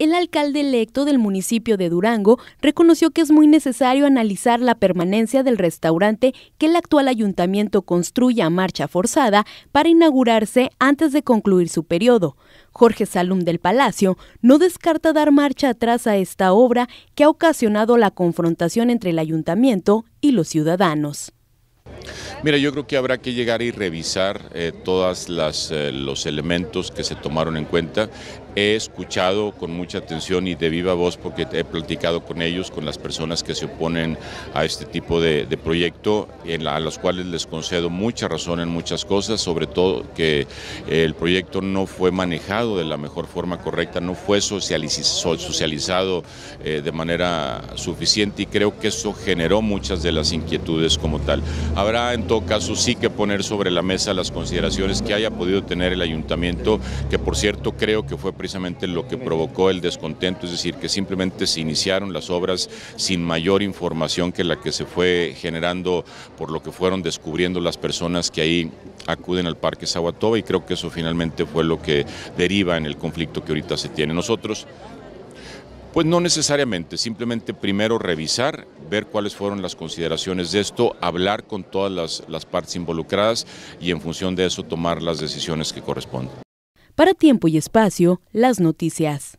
el alcalde electo del municipio de Durango reconoció que es muy necesario analizar la permanencia del restaurante que el actual ayuntamiento construye a marcha forzada para inaugurarse antes de concluir su periodo. Jorge Salum del Palacio no descarta dar marcha atrás a esta obra que ha ocasionado la confrontación entre el ayuntamiento y los ciudadanos. Mira, yo creo que habrá que llegar y revisar eh, todos eh, los elementos que se tomaron en cuenta. He escuchado con mucha atención y de viva voz porque he platicado con ellos, con las personas que se oponen a este tipo de, proyecto, a los cuales les concedo mucha razón en muchas cosas, sobre todo que el proyecto no fue manejado de la mejor forma correcta, no fue socializado eh, de manera suficiente y creo que eso generó muchas de las inquietudes como tal. Habrá caso sí que poner sobre la mesa las consideraciones que haya podido tener el ayuntamiento, que por cierto creo que fue precisamente lo que provocó el descontento, es decir, que simplemente se iniciaron las obras sin mayor información que la que se fue generando por lo que fueron descubriendo las personas que ahí acuden al Parque Saguatoba y creo que eso finalmente fue lo que deriva en el conflicto que ahorita se tiene. Nosotros pues no necesariamente, simplemente primero revisar, ver cuáles fueron las consideraciones de esto, hablar con todas las, las partes involucradas y en función de eso tomar las decisiones que corresponden. Para tiempo y espacio, las noticias.